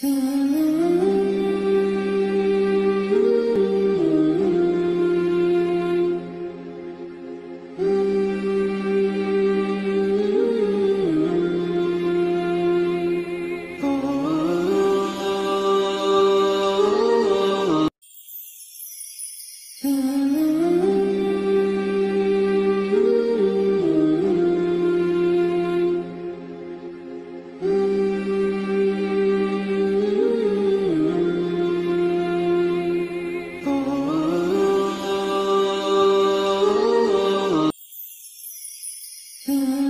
Mm-hmm. Mm-hmm.